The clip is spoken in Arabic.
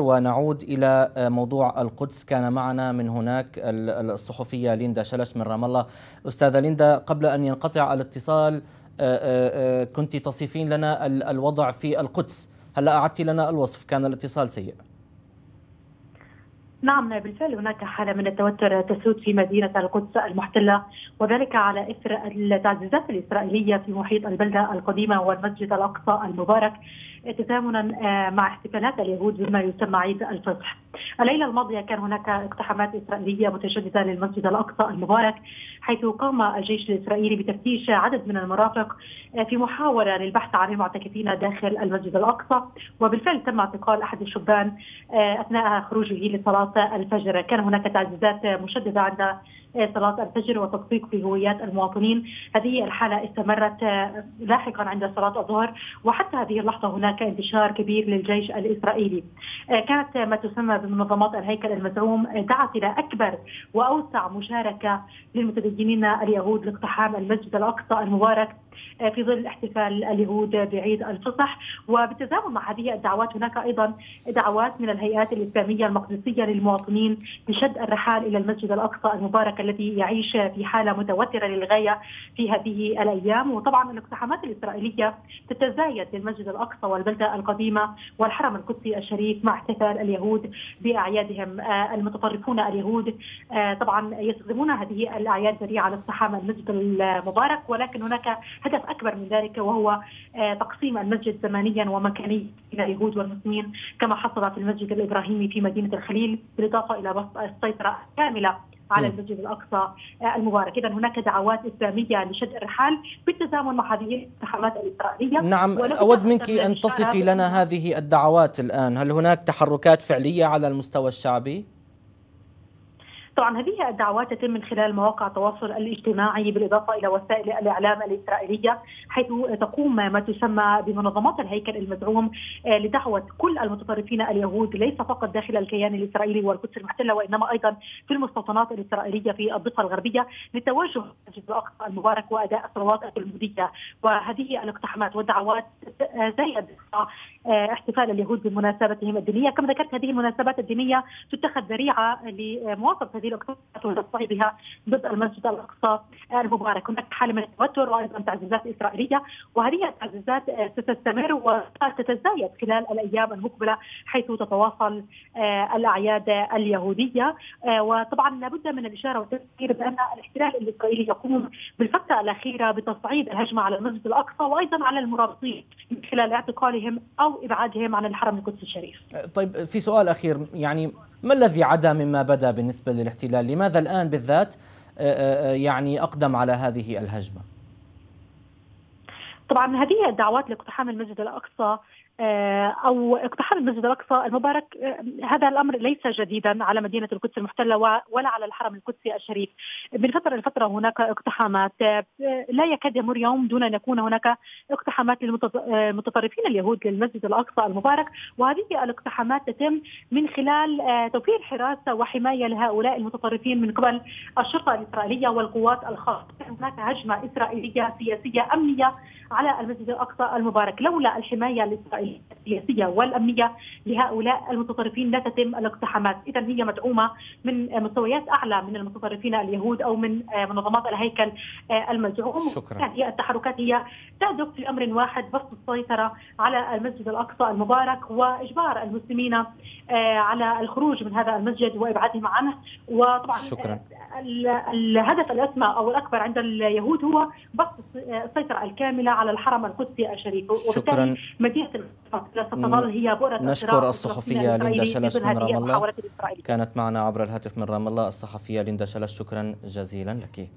ونعود إلى موضوع القدس. كان معنا من هناك الصحفية ليندا شلش من رام الله. أستاذة ليندا قبل أن ينقطع الاتصال كنت تصفين لنا الوضع في القدس. هلا أعدت لنا الوصف؟ كان الاتصال سيء. نعم بالفعل هناك حالة من التوتر تسود في مدينة القدس المحتلة وذلك على إثر التعزيزات الإسرائيلية في محيط البلدة القديمة والمسجد الأقصى المبارك تزامنا مع احتفالات اليهود بما يسمى عيد الفصح. الليلة الماضية كان هناك اقتحامات إسرائيلية متجدده للمسجد الأقصى المبارك حيث قام الجيش الإسرائيلي بتفتيش عدد من المرافق في محاوله للبحث عن المعتكفين داخل المسجد الأقصى وبالفعل تم اعتقال أحد الشبان أثناء خروجه لصلاه الفجر، كان هناك تعزيزات مشددة عند صلاة الفجر وتدقيق في هويات المواطنين. هذه الحالة استمرت لاحقا عند صلاة الظهر وحتى هذه اللحظة هناك انتشار كبير للجيش الإسرائيلي. كانت ما تسمى بمنظمات الهيكل المزعوم دعت إلى أكبر وأوسع مشاركة للمتدينين اليهود لاقتحام المسجد الأقصى المبارك في ظل احتفال اليهود بعيد الفصح. وبالتزامن مع هذه الدعوات هناك أيضا دعوات من الهيئات الإسلامية المقدسية للمواطنين بشد الرحال إلى المسجد الأقصى المبارك الذي يعيش في حالة متوترة للغاية في هذه الأيام. وطبعا الاقتحامات الإسرائيلية تتزايد للمسجد الأقصى والبلدة القديمة والحرم القدسي الشريف مع احتفال اليهود بأعيادهم. المتطرفون اليهود طبعا يستخدمون هذه الأعياد ذريعة لاقتحام المسجد المبارك ولكن هناك هدف أكبر من ذلك وهو تقسيم المسجد زمانيا ومكانيا إلى اليهود والمسلمين كما حصل في المسجد الإبراهيمي في مدينة الخليل. بالإضافة إلى بسط السيطرة كامله على المسجد الأقصى المبارك، اذا هناك دعوات إسلامية لشد الرحال بالتزامن مع هذه الاقتحامات الإسرائيلية. نعم أود منك أن تصفي لنا هذه الدعوات الآن، هل هناك تحركات فعلية على المستوى الشعبي؟ طبعا هذه الدعوات تتم من خلال مواقع التواصل الاجتماعي بالإضافة إلى وسائل الإعلام الإسرائيلية حيث تقوم ما تسمى بمنظمات الهيكل المزعوم لدعوة كل المتطرفين اليهود ليس فقط داخل الكيان الإسرائيلي والقدس المحتلة وإنما أيضا في المستوطنات الإسرائيلية في الضفة الغربية للتوجه المسجد الأقصى المبارك وأداء الصلوات التلموديه وهذه الاقتحامات والدعوات زي احتفال اليهود بمناسبتهم الدينية. كما ذكرت هذه المناسبات الدينية تتخذ ذريعة لمواصله هذه الاقتحامات وتصعيدها ضد المسجد الأقصى. المبارك، هناك حالة من التوتر وأيضا تعزيزات إسرائيلية. وهذه التعزيزات ستستمر وستتزايد خلال الأيام المقبلة حيث تتواصل الأعياد اليهودية. وطبعا لابد من الإشارة والتذكير بأن الاحتلال الإسرائيلي يقوم بالفترة الاخيره بتصعيد الهجمة على المسجد الأقصى وأيضا على المرابطين من خلال اعتقالهم أو إبعادهم عن الحرم القدسي الشريف. طيب في سؤال أخير. يعني ما الذي عدا مما بدا بالنسبة للاحتلال؟ لماذا الآن بالذات يعني أقدم على هذه الهجمة؟ طبعا هذه الدعوات لاقتحام المسجد الأقصى أو اقتحام المسجد الأقصى المبارك هذا الأمر ليس جديدا على مدينة القدس المحتلة ولا على الحرم القدسي الشريف. من فترة لفترة هناك اقتحامات لا يكاد يمر يوم دون أن يكون هناك اقتحامات للمتطرفين اليهود للمسجد الأقصى المبارك وهذه الاقتحامات تتم من خلال توفير حراسة وحماية لهؤلاء المتطرفين من قبل الشرطة الإسرائيلية والقوات الخاصة. هناك هجمة إسرائيلية سياسية أمنية على المسجد الأقصى المبارك لولا الحماية الإسرائيلية السياسية والأمنية لهؤلاء المتطرفين لا تتم الاقتحامات، اذا هي مدعومة من مستويات أعلى من المتطرفين اليهود أو من منظمات الهيكل المزعوم. شكرا. هي التحركات هي تهدف لأمر واحد بسط السيطرة على المسجد الأقصى المبارك وإجبار المسلمين على الخروج من هذا المسجد وإبعادهم عنه وطبعا شكرا. الهدف الأسمى أو الأكبر عند اليهود هو بسط السيطرة الكاملة على الحرم القدسي الشريف شكرا مدينة ستظل هي بؤرة نشكر الصحفية ليندا شلش من رام الله. كانت معنا عبر الهاتف من رام الله. الصحفية ليندا شلش شكرا جزيلا لك.